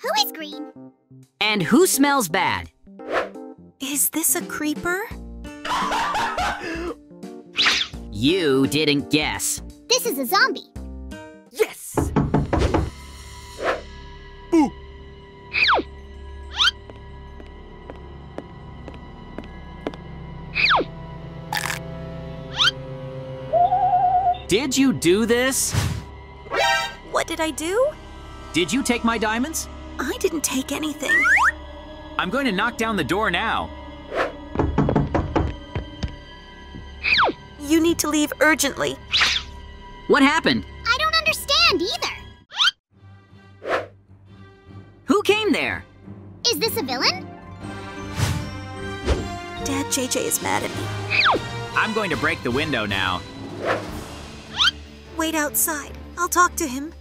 Who is green? And who smells bad? Is this a creeper? You didn't guess. This is a zombie. Did you do this? What did I do? Did you take my diamonds? I didn't take anything. I'm going to knock down the door now. You need to leave urgently. What happened? I don't understand either. Who came there? Is this a villain? Dad JJ is mad at me. I'm going to break the window now. Wait outside. I'll talk to him.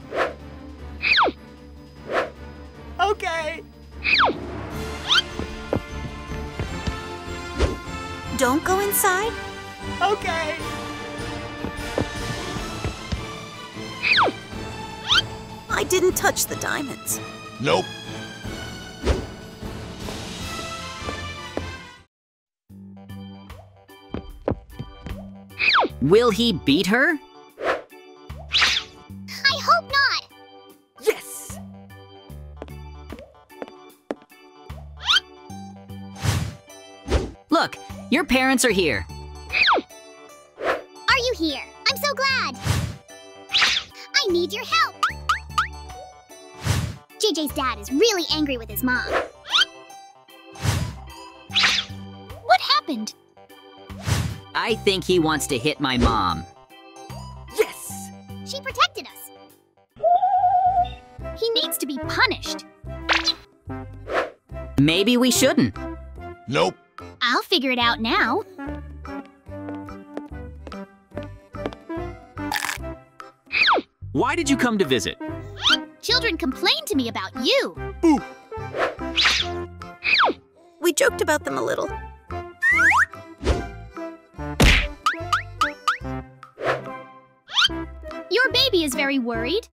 Okay. Don't go inside. Okay. I didn't touch the diamonds. Nope. Will he beat her? Your parents are here. Are you here? I'm so glad. I need your help. JJ's dad is really angry with his mom. What happened? I think he wants to hit my mom. Yes! She protected us. He needs to be punished. Maybe we shouldn't. Nope. I'll figure it out now. Why did you come to visit? Children complain to me about you. Boo! We joked about them a little. Your baby is very worried.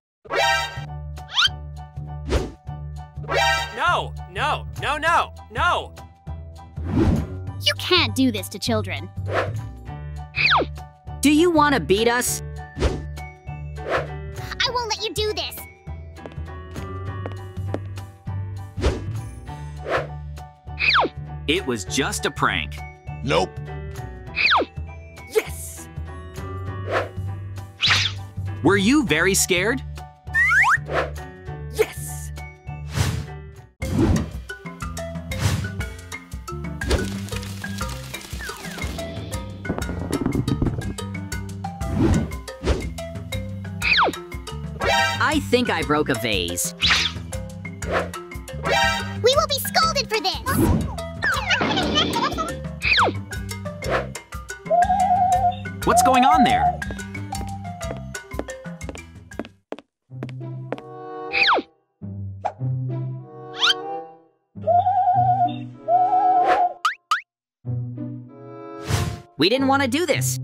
No! No! No! No! No! You can't do this to children. Do you want to beat us? I won't let you do this. It was just a prank. Nope. Yes! Were you very scared? Think I broke a vase. We will be scolded for this. What's going on there? We didn't want to do this.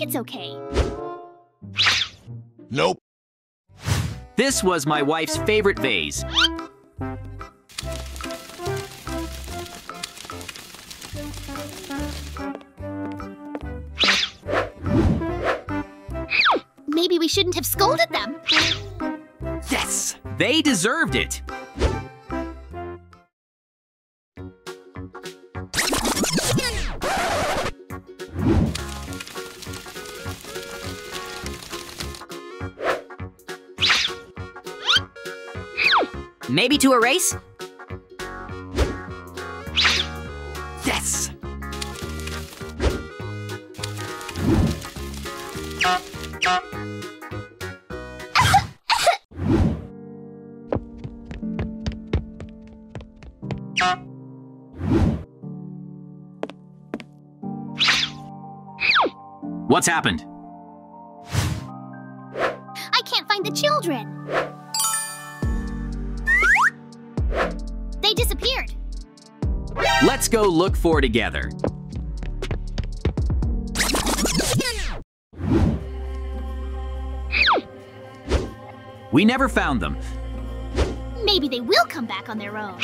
Think it's okay. Nope. This was my wife's favorite vase. Maybe we shouldn't have scolded them. Yes! They deserved it. Maybe to a race? Yes! What's happened? I can't find the children. Disappeared. Let's go look for together. We never found them. Maybe they will come back on their own.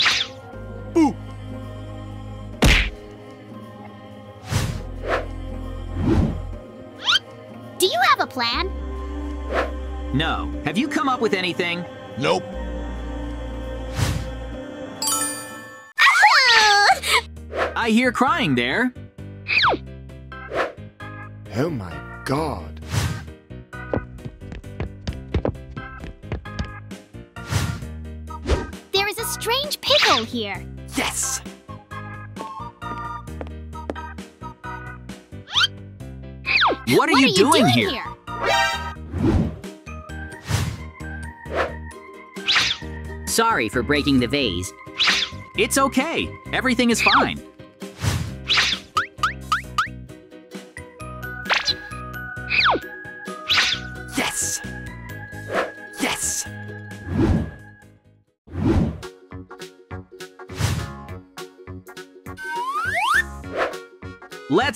Do you have a plan? No. Have you come up with anything? Nope. I hear crying there. Oh my god. There is a strange pickle here. Yes! What are, you, doing, here? Sorry for breaking the vase. It's okay. Everything is fine.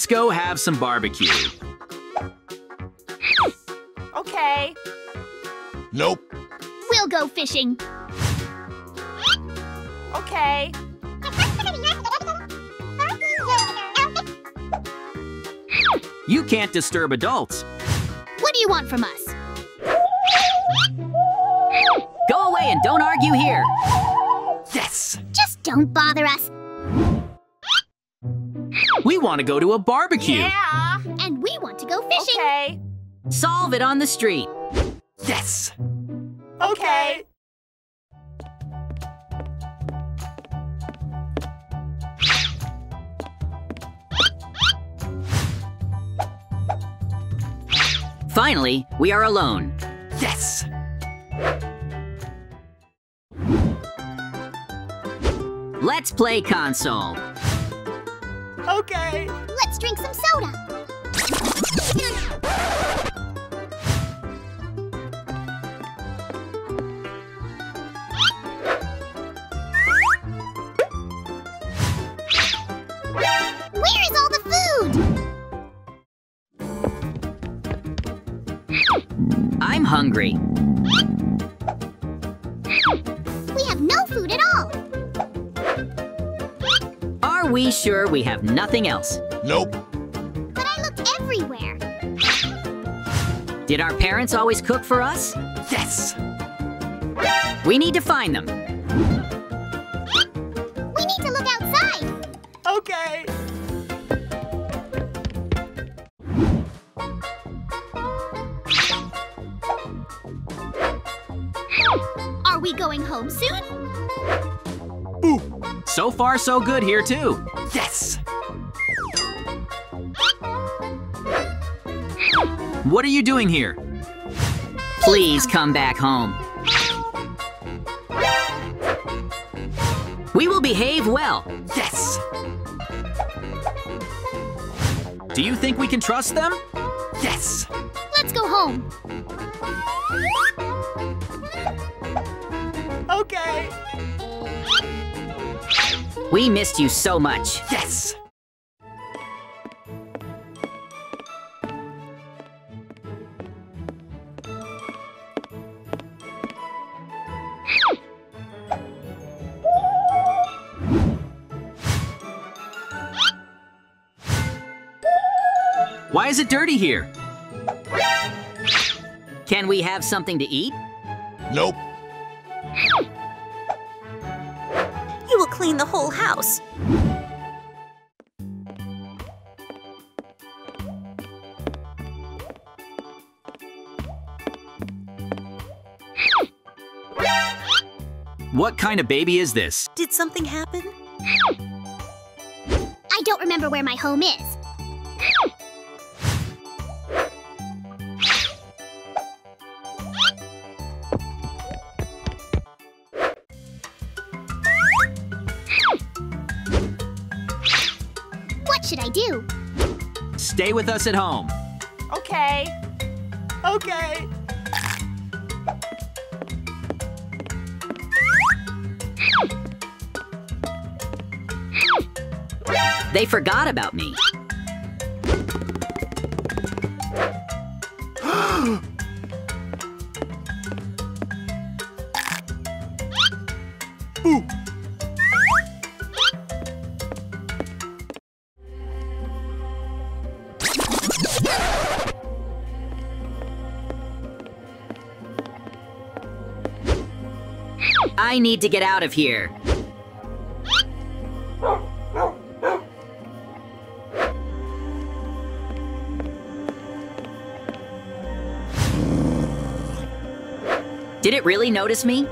Let's go have some barbecue. Okay. Nope. We'll go fishing. Okay. You can't disturb adults. What do you want from us? Go away and don't argue here. Yes! Just don't bother us. We want to go to a barbecue. Yeah! And we want to go fishing. Okay. Solve it on the street. Yes! Okay. Finally, we are alone. Yes! Let's play console. Okay. Let's drink some soda. Where is all the food? I'm hungry. We sure we have nothing else? Nope. But I looked everywhere. Did our parents always cook for us? Yes! We need to find them. Far, so good here, too. Yes! What are you doing here? Please come back home. We will behave well. Yes! Do you think we can trust them? Yes! Let's go home. Okay. We missed you so much. Yes! Why is it dirty here? Can we have something to eat? Nope. Clean the whole house. What kind of baby is this? Did something happen? I don't remember where my home is. Should I do? Stay with us at home. Okay. Okay. They forgot about me. I need to get out of here. Did it really notice me?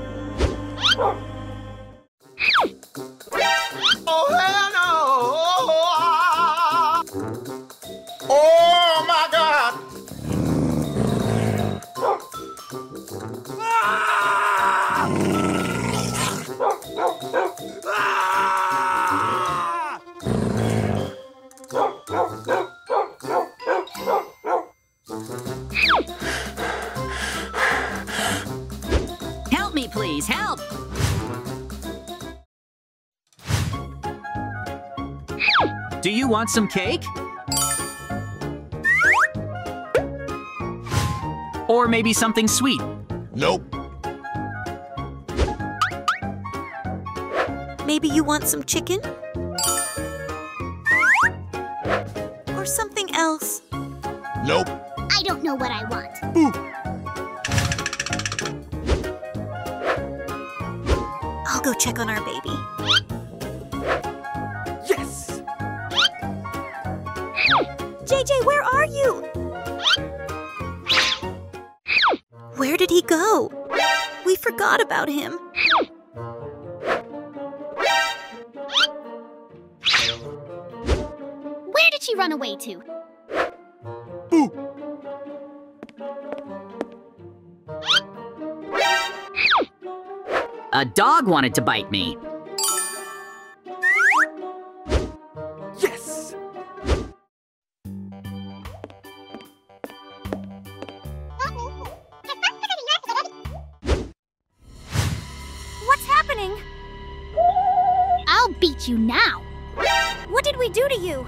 Want some cake? Or maybe something sweet? Nope. Maybe you want some chicken? Or something else? Nope. I don't know what I want. Boo. I'll go check on our baby. JJ, where are you? Where did he go? We forgot about him. Where did she run away to? A dog wanted to bite me. I'll beat you now. What did we do to you?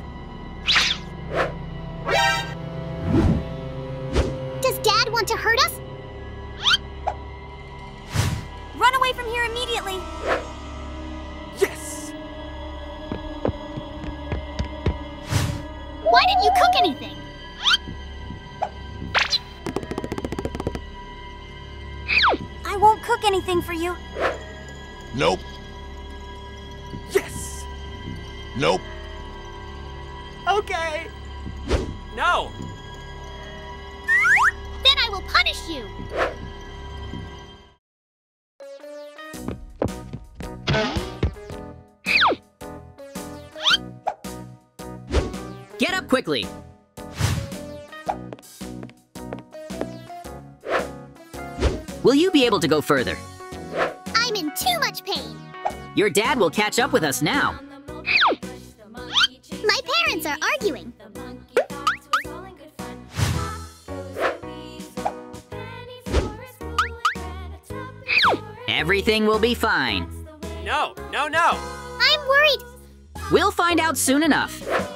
Quickly! Will you be able to go further? I'm in too much pain. Your dad will catch up with us now. My parents are arguing. Everything will be fine. No, no, no! I'm worried. We'll find out soon enough.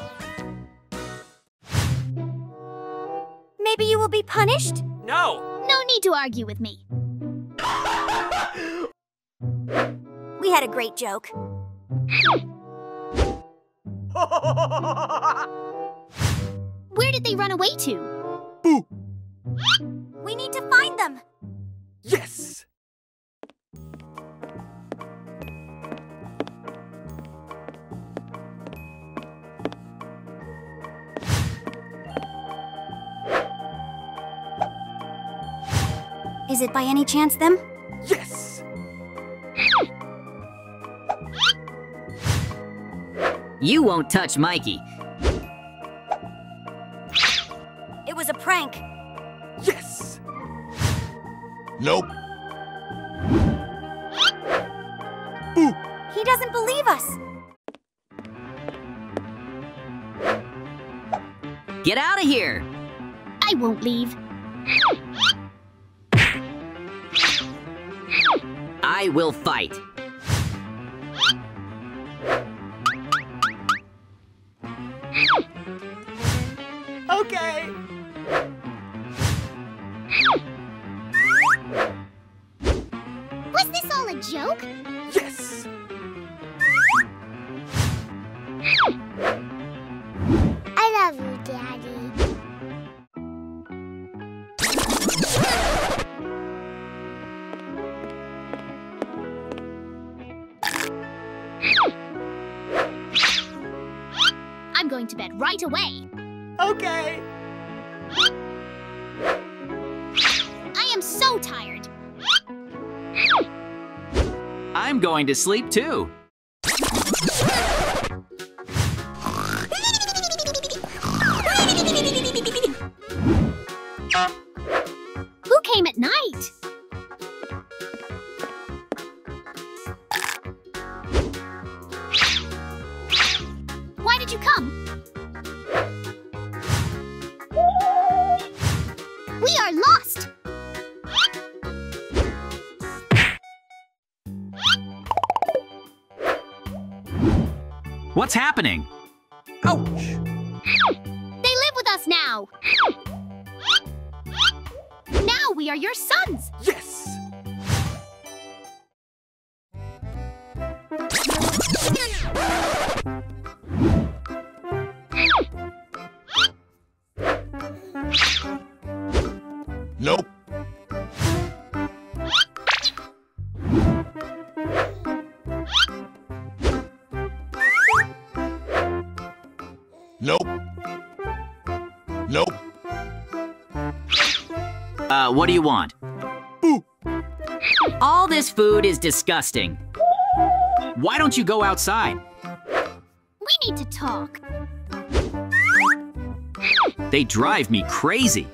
Punished? No! No need to argue with me. We had a great joke. Where did they run away to? Boo! We need to find them. yes! Is it by any chance them? Yes! You won't touch Mikey. It was a prank. Yes! Nope. He doesn't believe us. Get out of here! I won't leave. I will fight. Going to bed right away. Okay. I am so tired. I'm going to sleep too. Happening? Ouch. They live with us now! Now we are your sons! Yes. What do you want? All this food is disgusting. Why don't you go outside? We need to talk. They drive me crazy.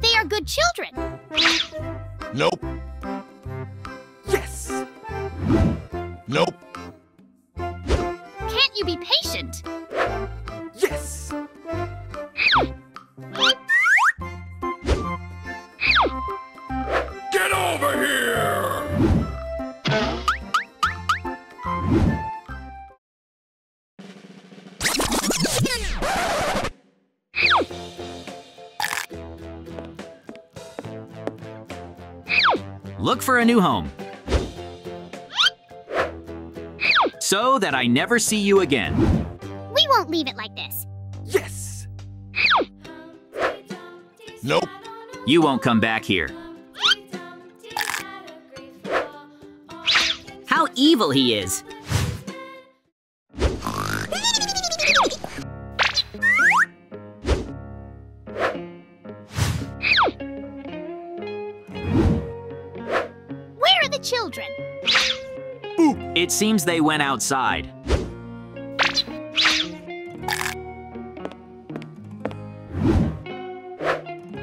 They are good children. Nope. Yes. Nope. Can't you be patient? Yes. New home. So that I never see you again. We won't leave it like this. Yes. Nope. You won't come back here. How evil he is. It seems they went outside.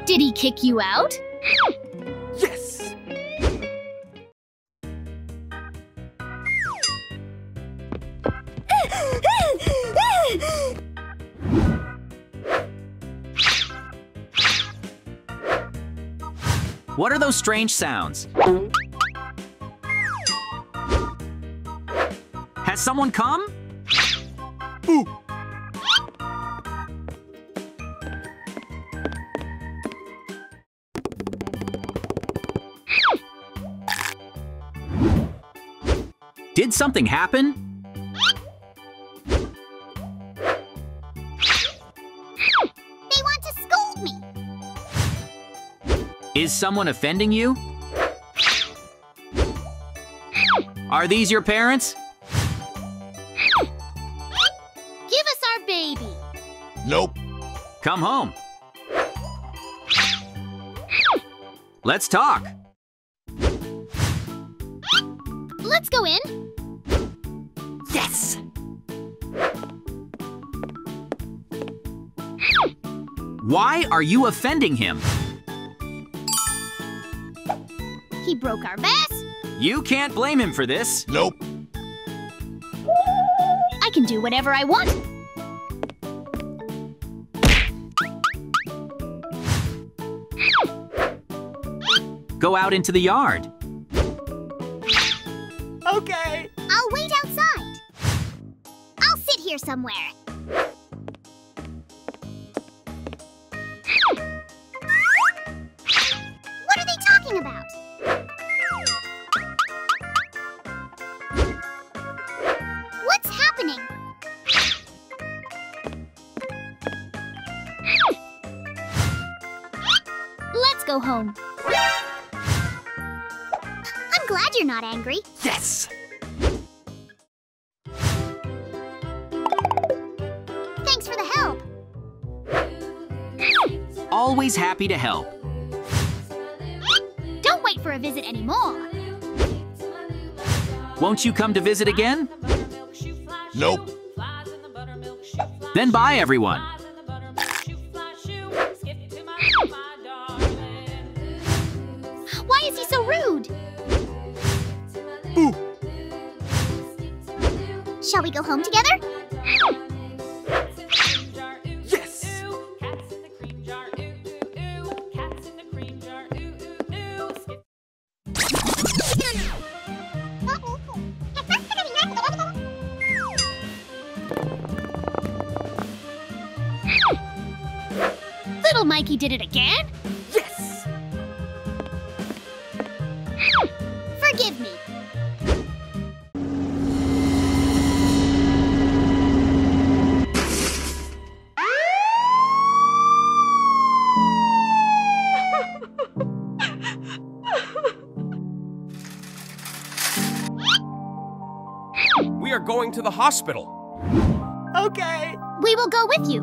Did he kick you out? Yes. What are those strange sounds? Has someone come? Did something happen? They want to scold me. Is someone offending you? Are these your parents? Nope. Come home. Let's talk. Let's go in. Yes! Why are you offending him? He broke our vase. You can't blame him for this. Nope. I can do whatever I want. Go out into the yard. Okay. I'll wait outside. I'll sit here somewhere. What are they talking about? What's happening? Let's go home. You're not angry. Yes. Thanks for the help. Always happy to help. Don't wait for a visit anymore. Won't you come to visit again? Nope. Then bye, everyone. Go home together? Yes. Little Mikey did it again? To the hospital. Okay. We will go with you.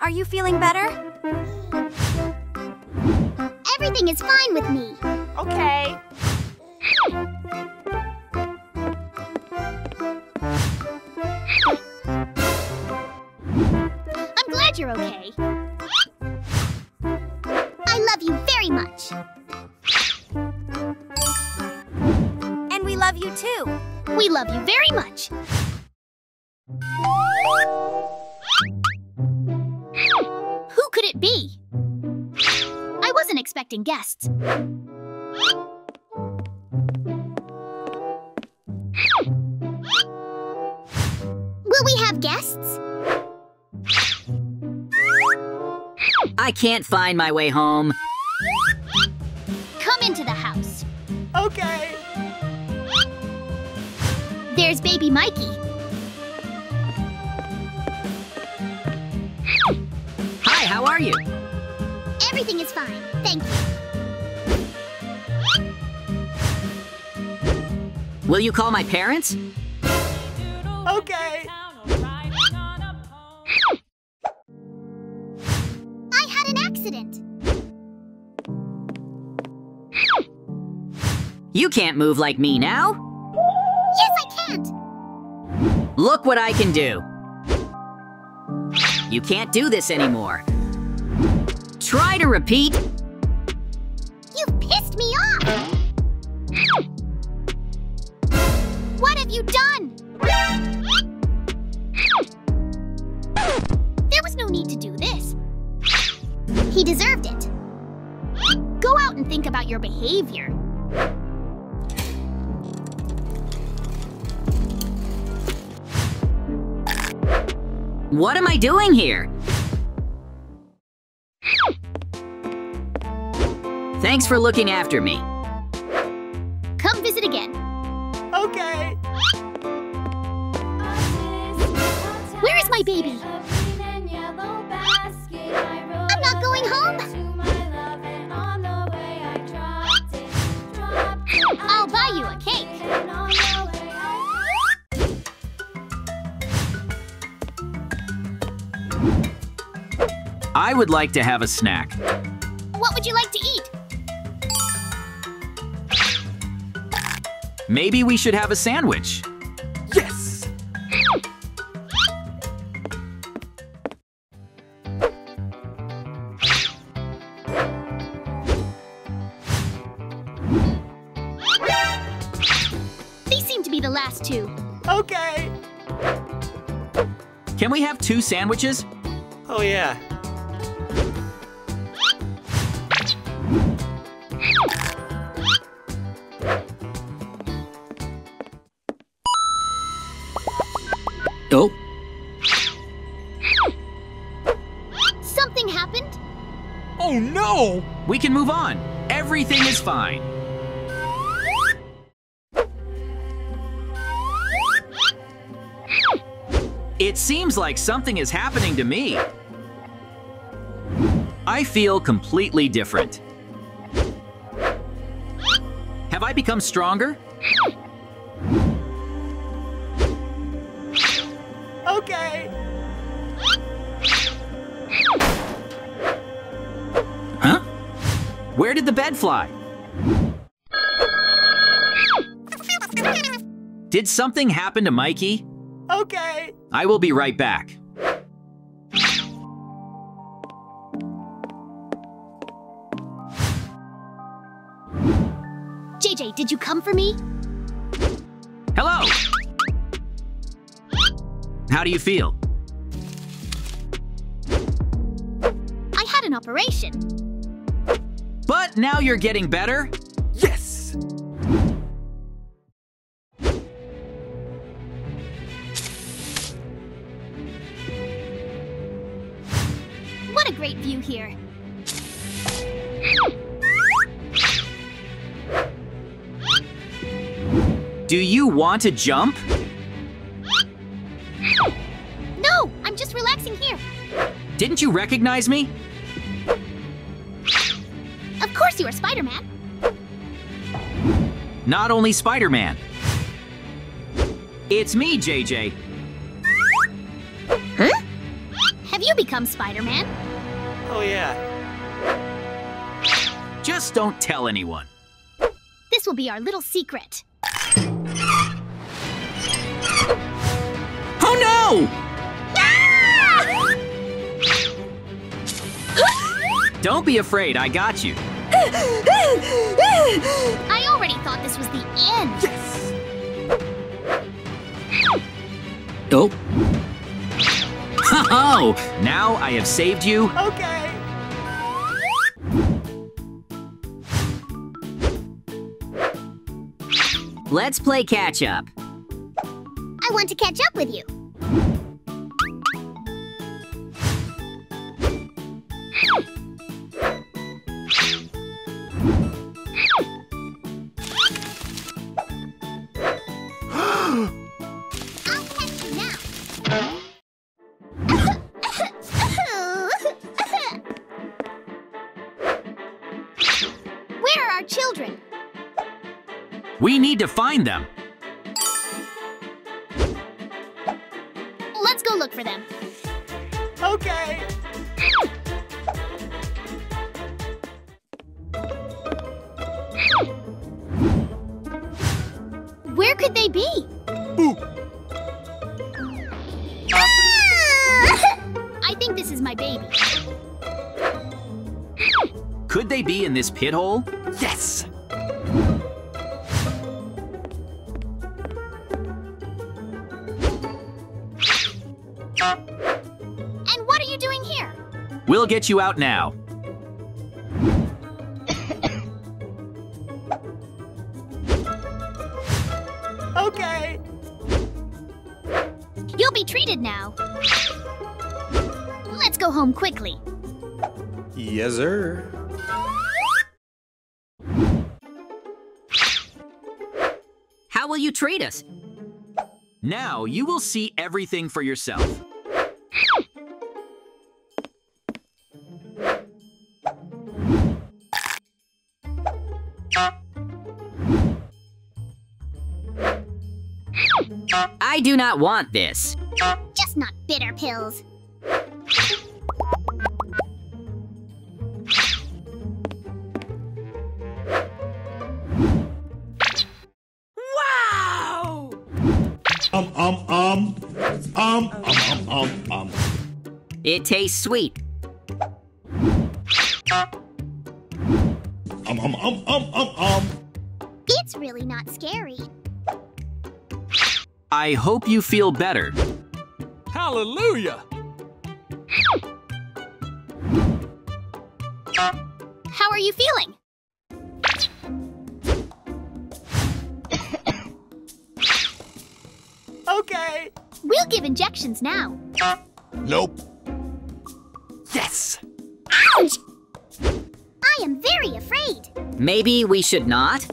Are you feeling better? Everything is fine with me. Okay. Expecting. Will we have guests? I can't find my way home. Come into the house. Okay. There's baby Mikey. Hi, how are you? Everything is fine. Thank you. Will you call my parents? Okay. I had an accident. You can't move like me now. Yes, I can't. Look what I can do. You can't do this anymore. Try to repeat. Have you done? There was no need to do this. He deserved it. Go out and think about your behavior. What am I doing here? Thanks for looking after me. My baby? I'm not going home. I'll buy you a cake. I would like to have a snack. What would you like to eat? Maybe we should have a sandwich. The last two. Okay. Can we have two sandwiches? Oh yeah. Oh, Something happened? Oh Oh no! We can move on. Everything is fine. It seems like something is happening to me. I feel completely different. Have I become stronger? Okay. Huh? Where did the bed fly? Did something happen to Mikey? Okay. I will be right back. JJ, did you come for me? Hello! How do you feel? I had an operation. But now you're getting better? Do you want to jump? No, I'm just relaxing here. Didn't you recognize me? Of course you are Spider-Man. Not only Spider-Man. It's me, JJ. Huh? Have you become Spider-Man? Oh yeah. Just don't tell anyone. This will be our little secret. Don't be afraid, I got you. I already thought this was the end. Yes. Oh. Oh, now I have saved you. Okay. Let's play catch up. I want to catch up with you. To find them. Let's go look for them. Okay. Where could they be? Ooh. Ah! I think this is my baby. Could they be in this pit hole? And what are you doing here? We'll get you out now. Okay. You'll be treated now. Let's go home quickly. Yes, sir. How will you treat us? Now you will see everything for yourself. I do not want this. Just not bitter pills. Wow! Um, um, um. Um, um, um, um, um. It tastes sweet. Um, um, um, um, um, um. It's really not scary. I hope you feel better. Hallelujah! How are you feeling? Okay. We'll give injections now. Nope. Yes. Ouch! I am very afraid. Maybe we should not?